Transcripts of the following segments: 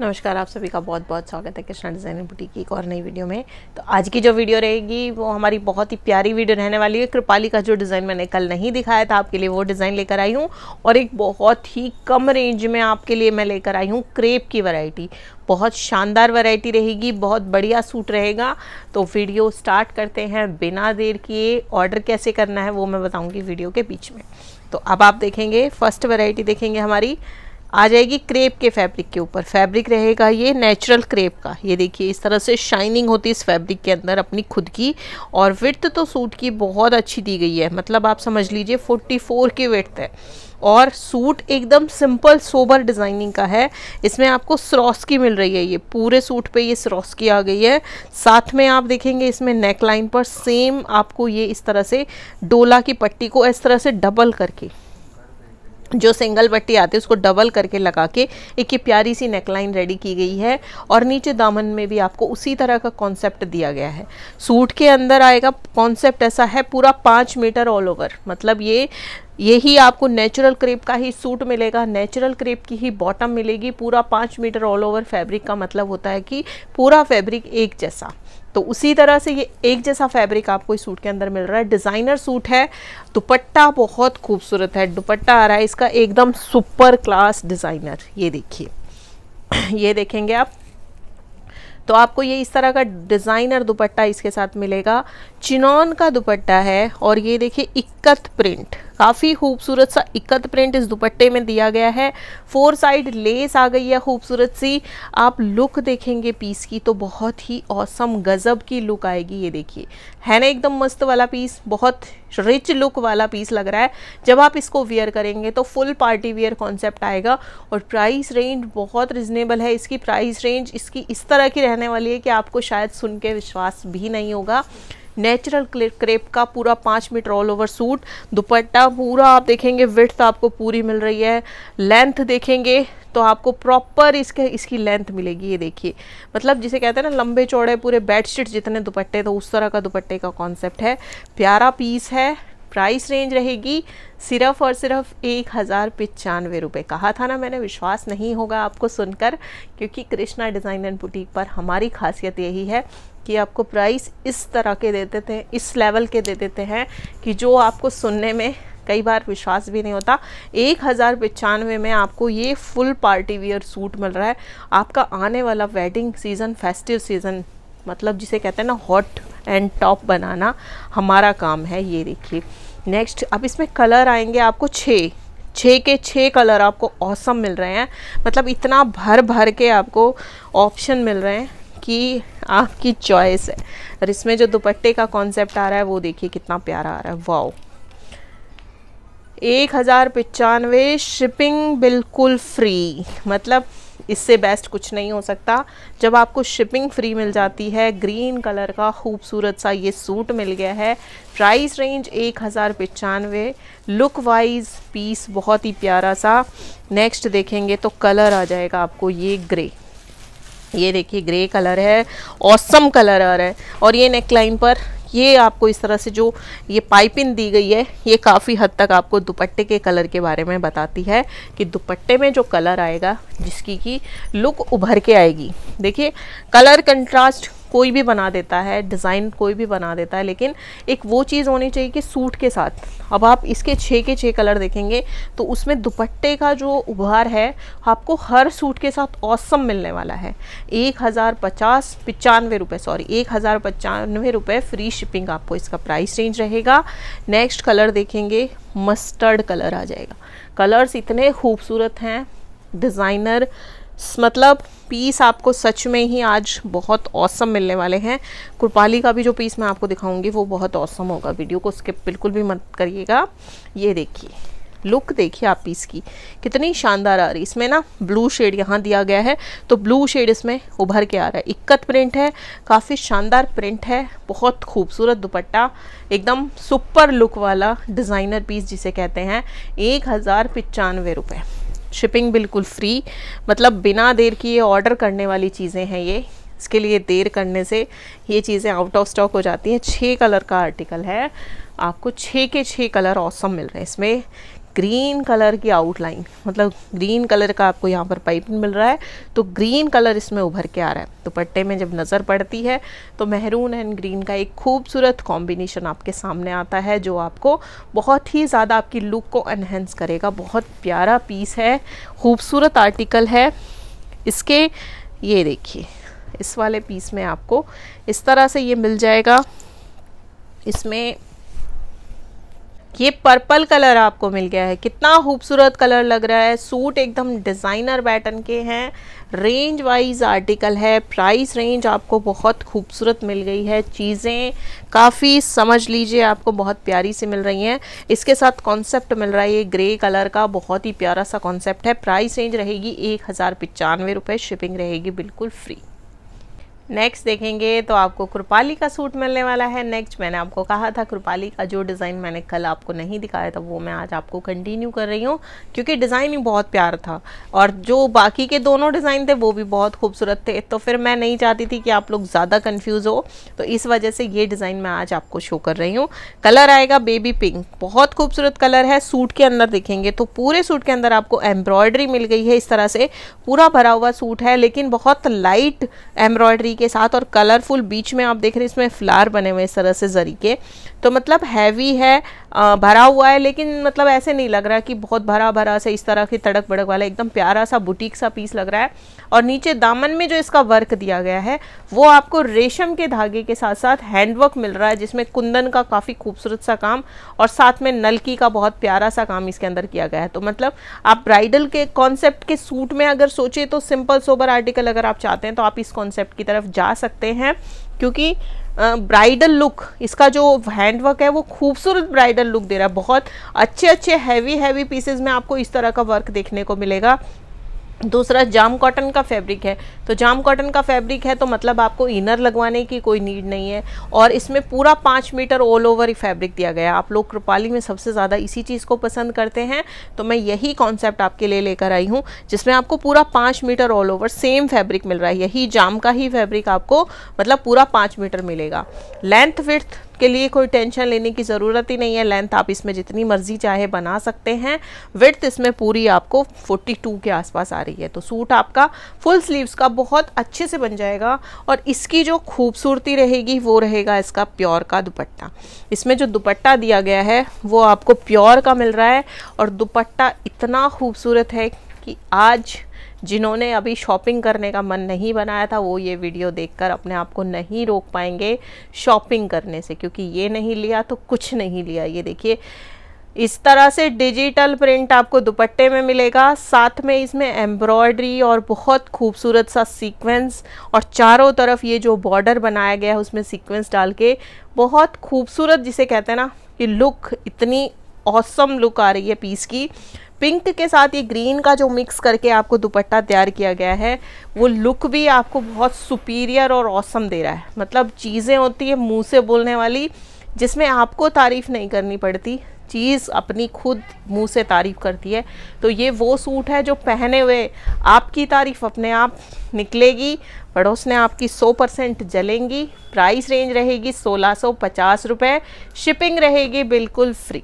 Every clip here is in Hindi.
नमस्कार, आप सभी का बहुत बहुत स्वागत है कृष्णा डिज़ाइनिंग बुटीक की एक और नई वीडियो में। तो आज की जो वीडियो रहेगी, वो हमारी बहुत ही प्यारी वीडियो रहने वाली है। कृपाली का जो डिज़ाइन मैंने कल नहीं दिखाया था, आपके लिए वो डिज़ाइन लेकर आई हूँ और एक बहुत ही कम रेंज में आपके लिए मैं लेकर आई हूँ क्रेप की वैरायटी बहुत शानदार वैरायटी रहेगी, बहुत बढ़िया सूट रहेगा। तो वीडियो स्टार्ट करते हैं बिना देर किए। ऑर्डर कैसे करना है, वो मैं बताऊँगी वीडियो के बीच में। तो अब आप देखेंगे फ़र्स्ट वेराइटी देखेंगे हमारी। आ जाएगी क्रेप के फैब्रिक के ऊपर। फैब्रिक रहेगा ये नेचुरल क्रेप का। ये देखिए, इस तरह से शाइनिंग होती है इस फैब्रिक के अंदर अपनी खुद की। और विर्थ तो सूट की बहुत अच्छी दी गई है। मतलब आप समझ लीजिए 44 की विर्थ है। और सूट एकदम सिंपल सोबर डिज़ाइनिंग का है। इसमें आपको स्रॉस की मिल रही है ये। पूरे सूट पे ये स्रॉस की आ गई है। साथ में आप देखेंगे इसमें नेक लाइन पर सेम आपको ये इस तरह से डोला की पट्टी को इस तरह से डबल करके। जो सिंगल पट्टी आती है, उसको डबल करके लगा के एक ये प्यारी सी नेकलाइन रेडी की गई है और नीचे दामन में भी आपको उसी तरह का कॉन्सेप्ट दिया गया है। सूट के अंदर आएगा कॉन्सेप्ट ऐसा है पूरा पाँच मीटर ऑल ओवर मतलब ये यही आपको नेचुरल क्रेप का ही सूट मिलेगा नेचुरल क्रेप की ही बॉटम मिलेगी, पूरा पाँच मीटर ऑल ओवर फैब्रिक का मतलब होता है कि पूरा फैब्रिक एक जैसा। तो उसी तरह से ये एक जैसा फैब्रिक आपको इस सूट के अंदर मिल रहा है। डिज़ाइनर सूट है, दुपट्टा बहुत खूबसूरत है, दुपट्टा आ रहा है इसका एकदम सुपर क्लास डिज़ाइनर ये देखिए। ये देखेंगे आप। तो आपको ये इस तरह का डिज़ाइनर दुपट्टा इसके साथ मिलेगा। चिनौन का दुपट्टा है और ये देखिए इक्कत प्रिंट काफ़ी खूबसूरत सा इकत प्रिंट इस दुपट्टे में दिया गया है। फोर साइड लेस आ गई है खूबसूरत सी। आप लुक देखेंगे पीस की तो बहुत ही औसम गज़ब की लुक आएगी, ये देखिए। है ना, एकदम मस्त वाला पीस, बहुत रिच लुक वाला पीस लग रहा है। जब आप इसको वियर करेंगे तो फुल पार्टी वियर कॉन्सेप्ट आएगा और प्राइस रेंज बहुत रिजनेबल है। इसकी प्राइस रेंज इसकी इस तरह की रहने वाली है कि आपको शायद सुन के विश्वास भी नहीं होगा। नेचुरल क्रेप का पूरा पाँच metre all over suit dupatta पूरा आप देखेंगे विथ आपको पूरी मिल रही है। लेंथ देखेंगे तो आपको प्रॉपर इसके इसकी लेंथ मिलेगी, ये देखिए। मतलब जिसे कहते हैं ना, लंबे चौड़े पूरे बेडशीट जितने दुपट्टे तो उस तरह का दुपट्टे का कॉन्सेप्ट है। प्यारा पीस है प्राइस रेंज रहेगी। सिर्फ़ और सिर्फ़ एक हज़ार पचानवे रुपये कहा था ना मैंने, विश्वास नहीं होगा आपको सुनकर, क्योंकि कृष्णा डिज़ाइन एंड बुटीक पर हमारी खासियत यही है कि आपको प्राइस इस तरह के दे देते हैं, इस लेवल के दे देते हैं कि जो आपको सुनने में कई बार विश्वास भी नहीं होता। एक हज़ार पचानवे में आपको ये फुल पार्टी वियर सूट मिल रहा है। आपका आने वाला वेडिंग सीज़न फेस्टिव सीज़न मतलब जिसे कहते हैं ना हॉट एंड टॉप बनाना हमारा काम है, ये देखिए। नेक्स्ट अब इसमें कलर आएँगे आपको छः। छः के छः कलर आपको औसम मिल रहे हैं। मतलब इतना भर भर के आपको ऑप्शन मिल रहे हैं कि आपकी चॉइस है। और इसमें जो दुपट्टे का कॉन्सेप्ट आ रहा है, वो देखिए कितना प्यारा आ रहा है। वाओ एक हज़ार पचानवे शिपिंग बिल्कुल फ्री मतलब इससे बेस्ट कुछ नहीं हो सकता। जब आपको शिपिंग फ्री मिल जाती है ग्रीन कलर का खूबसूरत सा ये सूट मिल गया है। प्राइस रेंज एक हज़ार पचानवे। लुक वाइज पीस बहुत ही प्यारा सा। नेक्स्ट देखेंगे तो कलर आ जाएगा आपको, ये ग्रे ये देखिए ग्रे कलर है औसम कलर आ रहा है। और ये नेकलाइन पर ये आपको इस तरह से जो ये पाइपिंग दी गई है, ये काफ़ी हद तक आपको दुपट्टे के कलर के बारे में बताती है कि दुपट्टे में जो कलर आएगा, जिसकी की लुक उभर के आएगी। देखिए, कलर कंट्रास्ट कोई भी बना देता है, डिज़ाइन कोई भी बना देता है, लेकिन एक वो चीज़ होनी चाहिए कि सूट के साथ। अब आप इसके छः के छः कलर देखेंगे तो उसमें दुपट्टे का जो उभार है, आपको हर सूट के साथ औसम मिलने वाला है। एक हज़ार पचास पचानवे रुपये सॉरी एक हज़ार पचानवे रुपये फ्री शिपिंग आपको इसका प्राइस रेंज रहेगा। नेक्स्ट कलर देखेंगे मस्टर्ड कलर आ जाएगा। कलर्स इतने खूबसूरत हैं डिज़ाइनर मतलब पीस आपको सच में ही आज बहुत औसम मिलने वाले हैं। कुरपाली का भी जो पीस मैं आपको दिखाऊँगी, वो बहुत औसम होगा वीडियो को। स्किप बिल्कुल भी मत करिएगा। ये देखिए लुक देखिए आप पीस की। कितनी शानदार आ रही इसमें ना ब्लू शेड यहाँ दिया गया है। तो ब्लू शेड इसमें उभर के आ रहा है। इक्कत प्रिंट है, काफ़ी शानदार प्रिंट है, बहुत खूबसूरत दुपट्टा, एकदम सुपर लुक वाला डिज़ाइनर पीस जिसे कहते हैं, एक हज़ार पचानवे रुपये शिपिंग बिल्कुल फ्री मतलब बिना देर की ये ऑर्डर करने वाली चीज़ें हैं ये। इसके लिए देर करने से ये चीज़ें आउट ऑफ़ स्टॉक हो जाती हैं। छः कलर का आर्टिकल है। आपको छः के छः कलर औसम मिल रहे हैं इसमें। ग्रीन कलर की आउटलाइन मतलब ग्रीन कलर का आपको यहाँ पर पाइपिंग मिल रहा है तो ग्रीन कलर इसमें उभर के आ रहा है। दुपट्टे में जब नज़र पड़ती है तो मेहरून एंड ग्रीन का एक खूबसूरत कॉम्बिनेशन आपके सामने आता है, जो आपको बहुत ही ज़्यादा आपकी लुक को एनहेंस करेगा। बहुत प्यारा पीस है, खूबसूरत आर्टिकल है। इसके, ये देखिए, इस वाले पीस में आपको इस तरह से ये मिल जाएगा। इसमें ये पर्पल कलर आपको मिल गया है। कितना खूबसूरत कलर लग रहा है। सूट एकदम डिज़ाइनर पैटर्न के हैं। रेंज वाइज आर्टिकल है। प्राइस रेंज आपको बहुत खूबसूरत मिल गई है। चीज़ें काफ़ी समझ लीजिए आपको बहुत प्यारी से मिल रही हैं। इसके साथ कॉन्सेप्ट मिल रहा है। ये ग्रे कलर का बहुत ही प्यारा सा कॉन्सेप्ट है। प्राइस रेंज रहेगी एक हज़ार पचानवे रुपये शिपिंग रहेगी बिल्कुल फ्री नेक्स्ट देखेंगे तो आपको कृपाली का सूट मिलने वाला है। नेक्स्ट मैंने आपको कहा था कृपाली का जो डिज़ाइन मैंने कल आपको नहीं दिखाया था, वो मैं आज आपको कंटिन्यू कर रही हूँ, क्योंकि डिज़ाइन ही बहुत प्यार था और जो बाकी के दोनों डिज़ाइन थे, वो भी बहुत खूबसूरत थे। तो फिर मैं नहीं चाहती थी कि आप लोग ज़्यादा कन्फ्यूज़ हो। तो इस वजह से ये डिज़ाइन मैं आज आपको शो कर रही हूँ। कलर आएगा बेबी पिंक बहुत खूबसूरत कलर है। सूट के अंदर देखेंगे तो पूरे सूट के अंदर आपको एम्ब्रॉयडरी मिल गई है इस तरह से। पूरा भरा हुआ सूट है, लेकिन बहुत लाइट एम्ब्रॉयडरी के साथ और कलरफुल बीच में आप देख रहे हैं, इसमें फ्लार बने हुए इस तरह से जरी के तो मतलब हैवी है भरा हुआ है, लेकिन मतलब ऐसे नहीं लग रहा कि बहुत भरा भरा से इस तरह की तड़क बड़क वाला एकदम प्यारा सा बुटीक सा पीस लग रहा है। और नीचे दामन में जो इसका वर्क दिया गया है, वो आपको रेशम के धागे के साथ साथ हैंडवर्क मिल रहा है, जिसमें कुंदन का काफ़ी खूबसूरत सा काम और साथ में नलकी का बहुत प्यारा सा काम इसके अंदर किया गया है। तो मतलब आप ब्राइडल के कॉन्सेप्ट के सूट में अगर सोचे तो सिंपल सोबर आर्टिकल अगर आप चाहते हैं तो आप इस कॉन्सेप्ट की तरफ़ जा सकते हैं, क्योंकि ब्राइडल लुक इसका जो हैंडवर्क है, वो खूबसूरत ब्राइडल लुक दे रहा है। बहुत अच्छे अच्छे हैवी हैवी पीसेज में आपको इस तरह का वर्क देखने को मिलेगा। दूसरा, जाम कॉटन का फैब्रिक है। तो जाम कॉटन का फैब्रिक है तो मतलब आपको इनर लगवाने की कोई नीड नहीं है। और इसमें पूरा पाँच मीटर ऑल ओवर फैब्रिक दिया गया आप लोग कृपाली में सबसे ज़्यादा इसी चीज़ को पसंद करते हैं तो मैं यही कॉन्सेप्ट आपके लिए लेकर आई हूँ, जिसमें आपको पूरा पाँच metre all over same fabric मिल रहा है। यही जाम का ही फैब्रिक आपको मतलब पूरा पाँच मीटर मिलेगा। लेंथ विथ के लिए कोई टेंशन लेने की ज़रूरत ही नहीं है। लेंथ आप इसमें जितनी मर्ज़ी चाहे बना सकते हैं। विर्थ इसमें पूरी आपको 42 के आसपास आ रही है। तो सूट आपका फुल स्लीव्स का बहुत अच्छे से बन जाएगा और इसकी जो खूबसूरती रहेगी, वो रहेगा इसका प्योर का दुपट्टा। इसमें जो दुपट्टा दिया गया है, वो आपको प्योर का मिल रहा है और दुपट्टा इतना खूबसूरत है कि आज जिन्होंने अभी शॉपिंग करने का मन नहीं बनाया था, वो ये वीडियो देखकर अपने आप को नहीं रोक पाएँगे शॉपिंग करने से, क्योंकि ये नहीं लिया तो कुछ नहीं लिया। ये देखिए, इस तरह से डिजिटल प्रिंट आपको दुपट्टे में मिलेगा, साथ में इसमें एम्ब्रॉयडरी और बहुत खूबसूरत सा सीक्वेंस और चारों तरफ़ ये जो बॉर्डर बनाया गया है, उसमें सीक्वेंस डाल के बहुत खूबसूरत जिसे कहते हैं ना कि लुक, इतनी औसम लुक आ रही है पीस की। पिंक के साथ ये ग्रीन का जो मिक्स करके आपको दुपट्टा तैयार किया गया है, वो लुक भी आपको बहुत सुपीरियर और औसम दे रहा है। मतलब चीज़ें होती है मुँह से बोलने वाली, जिसमें आपको तारीफ़ नहीं करनी पड़ती। चीज़ अपनी खुद मुँह से तारीफ़ करती है। तो ये वो सूट है जो पहने हुए आपकी तारीफ़ अपने आप निकलेगी, पड़ोस ने आपकी 100 परसेंट जलेंगी, प्राइस रेंज रहेगी सोलह सौ पचास रुपये शिपिंग रहेगी बिल्कुल फ्री।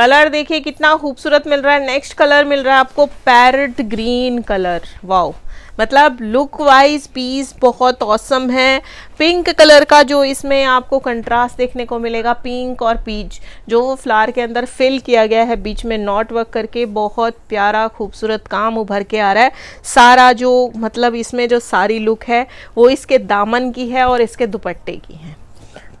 कलर देखिए कितना खूबसूरत मिल रहा है। नेक्स्ट कलर मिल रहा है आपको पैरट ग्रीन कलर वाओ मतलब लुक वाइज पीस बहुत औसम है। पिंक कलर का जो इसमें आपको कंट्रास्ट देखने को मिलेगा पिंक और पीच जो फ्लावर के अंदर फिल किया गया है, बीच में नॉट वर्क करके बहुत प्यारा, खूबसूरत काम उभर के आ रहा है। सारा जो मतलब इसमें जो सारी लुक है, वो इसके दामन की है और इसके दुपट्टे की है।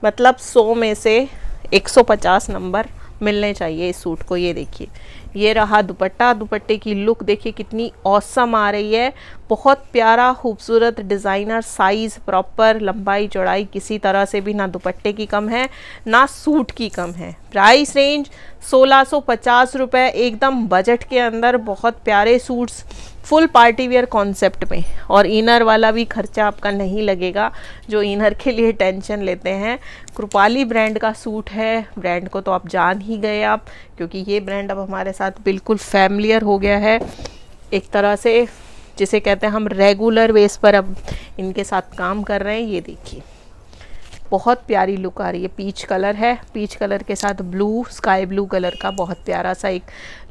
मतलब सौ में से 150 नंबर मिलने चाहिए इस सूट को, ये देखिए। ये रहा दुपट्टा, दुपट्टे की लुक देखिए कितनी औसम आ रही है। बहुत प्यारा, खूबसूरत डिज़ाइनर साइज़ प्रॉपर लंबाई, चौड़ाई किसी तरह से भी ना दुपट्टे की कम है, ना सूट की कम है। प्राइस रेंज सोलह सौ पचास रुपये एकदम बजट के अंदर बहुत प्यारे suits full party wear concept में। और इनर वाला भी खर्चा आपका नहीं लगेगा, जो इनर के लिए टेंशन लेते हैं। कृपाली ब्रांड का सूट है, ब्रांड को तो आप जान ही गए आप, क्योंकि ये ब्रांड अब हमारे साथ बिल्कुल फैमिलियर हो गया है। एक तरह से, जिसे कहते हैं हम रेगुलर बेस पर अब इनके साथ काम कर रहे हैं, ये देखिए। बहुत प्यारी लुक आ रही है। पीच कलर है। पीच कलर के साथ ब्लू, स्काई ब्लू कलर का बहुत प्यारा सा एक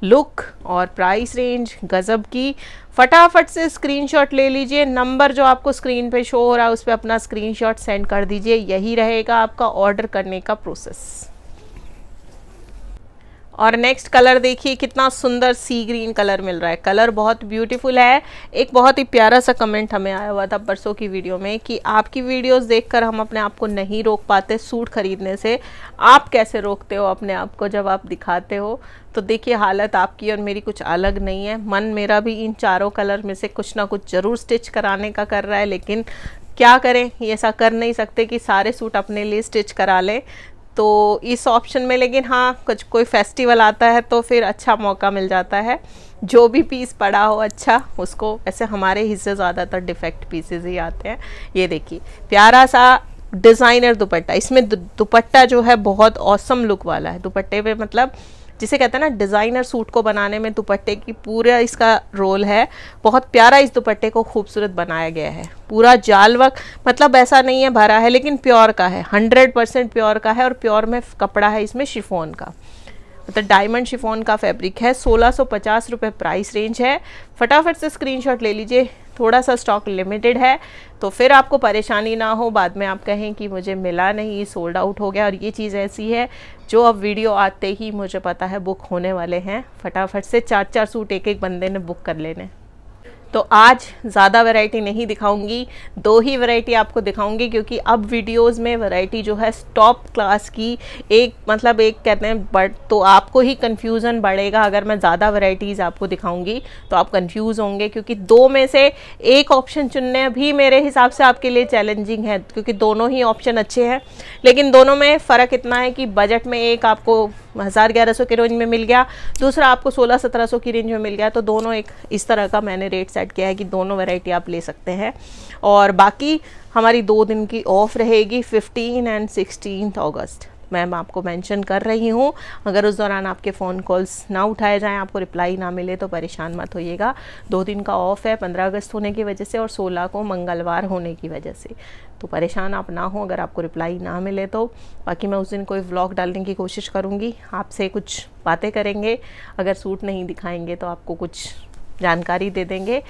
लुक और प्राइस रेंज गज़ब की। फटाफट से स्क्रीनशॉट ले लीजिए। नंबर जो आपको स्क्रीन पे शो हो रहा है, उस पर अपना स्क्रीनशॉट सेंड कर दीजिए। यही रहेगा आपका ऑर्डर करने का प्रोसेस। और नेक्स्ट कलर देखिए, कितना सुंदर सी ग्रीन कलर मिल रहा है। कलर बहुत ब्यूटीफुल है। एक बहुत ही प्यारा सा कमेंट हमें आया हुआ था परसों की वीडियो में कि आपकी वीडियोस देखकर हम अपने आप को नहीं रोक पाते सूट खरीदने से। आप कैसे रोकते हो अपने आप को जब आप दिखाते हो? तो देखिए, हालत आपकी और मेरी कुछ अलग नहीं है। मन मेरा भी इन चारों कलर में से कुछ ना कुछ ज़रूर स्टिच कराने का कर रहा है, लेकिन क्या करें? ये ऐसा कर नहीं सकते कि सारे सूट अपने लिए स्टिच करा लें। तो इस ऑप्शन में लेकिन हाँ कुछ कोई फेस्टिवल आता है तो फिर अच्छा मौका मिल जाता है। जो भी पीस पड़ा हो अच्छा उसको ऐसे हमारे हिस्से ज़्यादातर डिफेक्ट पीसेज ही आते हैं। ये देखिए, प्यारा सा डिज़ाइनर दुपट्टा, इसमें दुपट्टा जो है बहुत औसम लुक वाला है। दुपट्टे पे मतलब जिसे कहते हैं ना डिज़ाइनर सूट को बनाने में दुपट्टे की पूरा इसका रोल है। बहुत प्यारा इस दुपट्टे को खूबसूरत बनाया गया है। पूरा जाल वर्क मतलब ऐसा नहीं है भरा है, लेकिन प्योर का है। हंड्रेड परसेंट प्योर का है और प्योर में कपड़ा है इसमें शिफोन का। मतलब डायमंड शिफोन का फैब्रिक है। सोलह सौ पचास रुपये प्राइस रेंज है। फटाफट से स्क्रीनशॉट ले लीजिए। थोड़ा सा स्टॉक लिमिटेड है तो फिर आपको परेशानी ना हो। बाद में आप कहें कि मुझे मिला नहीं सोल्ड आउट हो गया और ये चीज़ ऐसी है जो अब वीडियो आते ही मुझे पता है बुक होने वाले हैं। फटाफट से चार चार सूट एक एक बंदे ने बुक कर लेने। तो आज ज़्यादा वैरायटी नहीं दिखाऊँगी। दो ही वैरायटी आपको दिखाऊँगी, क्योंकि अब वीडियोस में वैरायटी जो है टॉप क्लास की एक मतलब एक कहते हैं बट तो आपको ही कन्फ्यूज़न बढ़ेगा अगर मैं ज़्यादा वैरायटीज़ आपको दिखाऊँगी तो आप कन्फ्यूज़ होंगे, क्योंकि दो में से एक ऑप्शन चुनने भी मेरे हिसाब से आपके लिए चैलेंजिंग है, क्योंकि दोनों ही ऑप्शन अच्छे हैं। लेकिन दोनों में फ़र्क इतना है कि बजट में एक आपको हज़ार ग्यारह सौ के रेंज में मिल गया। दूसरा आपको सोलह सत्रह सौ की रेंज में मिल गया। तो दोनों एक इस तरह का मैंने रेट सेट किया है कि दोनों वैरायटी आप ले सकते हैं। और बाकी हमारी दो दिन की ऑफ़ रहेगी fifteen and sixteen August ma'am, आपको मेंशन कर रही हूँ। अगर उस दौरान आपके फ़ोन कॉल्स ना उठाए जाएँ, आपको रिप्लाई ना मिले तो परेशान मत होइएगा। दो दिन का ऑफ़ है, पंद्रह अगस्त होने की वजह से और सोलह को मंगलवार होने की वजह से। तो परेशान आप ना हो, अगर आपको रिप्लाई ना मिले तो। बाकी मैं उस दिन कोई व्लॉग डालने की कोशिश करूँगी, आपसे कुछ बातें करेंगे। अगर सूट नहीं दिखाएँगे तो आपको कुछ जानकारी दे देंगे।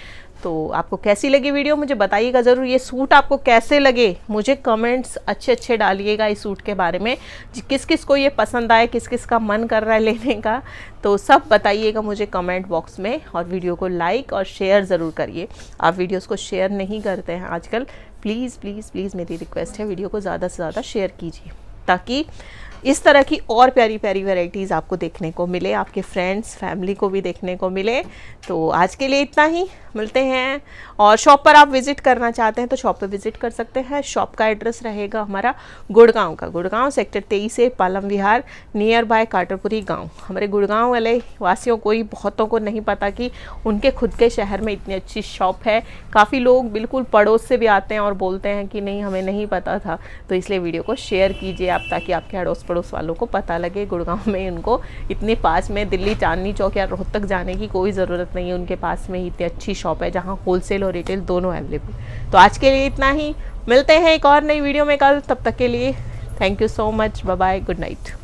तो आपको कैसी लगी वीडियो मुझे बताइएगा ज़रूर। ये सूट आपको कैसे लगे, मुझे कमेंट्स अच्छे अच्छे डालिएगा इस सूट के बारे में। किस किस को ये पसंद आए किस किस का मन कर रहा है लेने का तो सब बताइएगा मुझे कमेंट बॉक्स में। और वीडियो को लाइक और शेयर ज़रूर करिए। आप वीडियोस को शेयर नहीं करते हैं आजकल प्लीज़ प्लीज़ प्लीज़ मेरी रिक्वेस्ट है वीडियो को ज़्यादा से ज़्यादा शेयर कीजिए। ताकि इस तरह की और प्यारी प्यारी वेराइटीज़ आपको देखने को मिले, आपके फ्रेंड्स फैमिली को भी देखने को मिले। तो आज के लिए इतना ही। मिलते हैं और शॉप पर आप विज़िट करना चाहते हैं तो शॉप पर विज़िट कर सकते हैं। शॉप का एड्रेस रहेगा हमारा गुड़गांव का। गुड़गांव सेक्टर तेईस से पालम विहार नियर बाय काटरपुरी गाँव। हमारे गुड़गांव वाले वासियों को ही, बहुतों को नहीं पता कि उनके खुद के शहर में इतनी अच्छी शॉप है। काफ़ी लोग बिल्कुल पड़ोस से भी आते हैं और बोलते हैं कि नहीं, हमें नहीं पता था। तो इसलिए वीडियो को शेयर कीजिए आप ताकि आपके अड़ोस पड़ोस वालों को पता लगे, गुड़गांव में उनको इतने पास में दिल्ली चांदनी चौक या रोहतक जाने की कोई ज़रूरत नहीं है, उनके पास में ही इतनी अच्छी शॉप है जहाँ होलसेल और रिटेल दोनों अवेलेबल तो आज के लिए इतना ही, मिलते हैं एक और नई वीडियो में कल, तब तक के लिए thank you so much bye good night